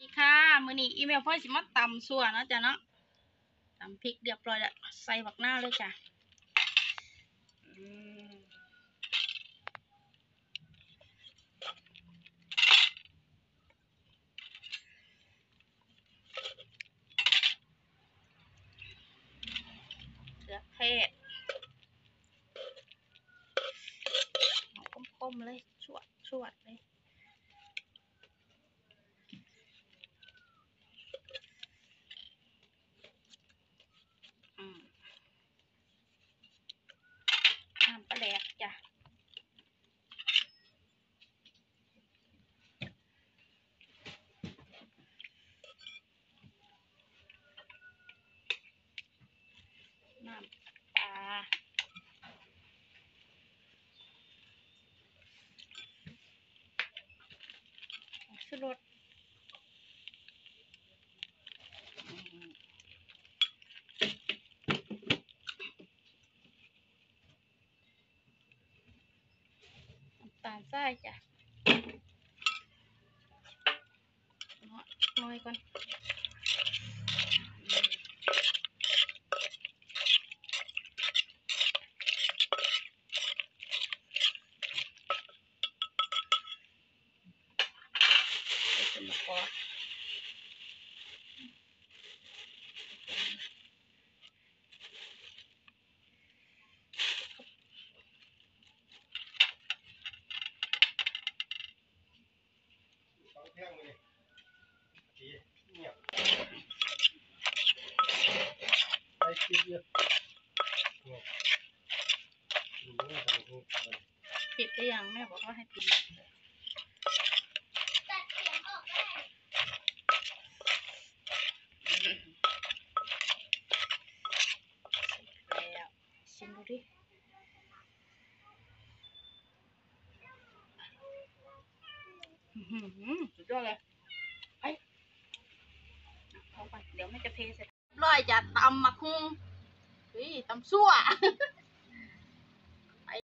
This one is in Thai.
ดีค่ะมือนี้อีเมลพ่อสิมาตำส่วเนะจ้ะเนาะตำพริกเรียบร้อยแล้วใส่บักหน้าเลยจ้ะเกลือเทศเอาก้มๆเลย ชวดชวดเลย อืมน้ำปลา แดกจ้ะน้ำปลาสอื ตาลทรายจ้ะเนาะน้อยก่อนเป็นมะกอก ปิดได้ยังแม่บอกว่าให้ปิดแล้วชิมดูดิ อื้อหือสุดยอดเลยไปเอาไปเดี๋ยวแม่จะเทเสร็จร้อยจะตำมะคุงเฮ้ยตำซั่ว